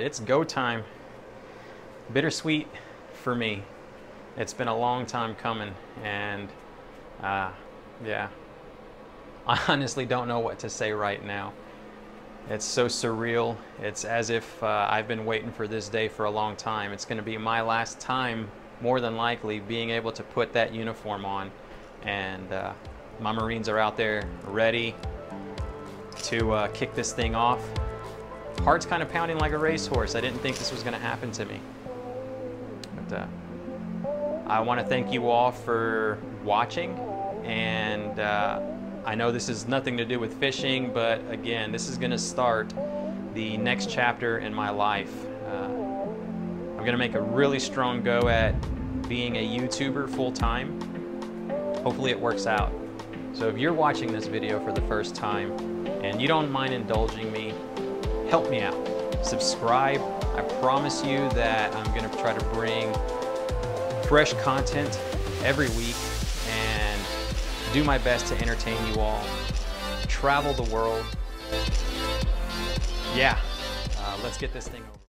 it's go time. Bittersweet for me. It's been a long time coming, and uh, yeah, I honestly don't know what to say right now. It's so surreal. It's as if uh, I've been waiting for this day for a long time. It's going to be my last time, more than likely, being able to put that uniform on. And uh, my Marines are out there ready to uh, kick this thing off. Heart's kind of pounding like a racehorse. I didn't think this was going to happen to me. But uh, I want to thank you all for watching. And uh, I know this has nothing to do with fishing, but again, this is going to start the next chapter in my life. Uh, I'm going to make a really strong go at being a YouTuber full time. Hopefully it works out. So if you're watching this video for the first time and you don't mind indulging me, help me out. Subscribe. I promise you that I'm going to try to bring fresh content every week and do my best to entertain you all, travel the world. Yeah, uh, let's get this thing over.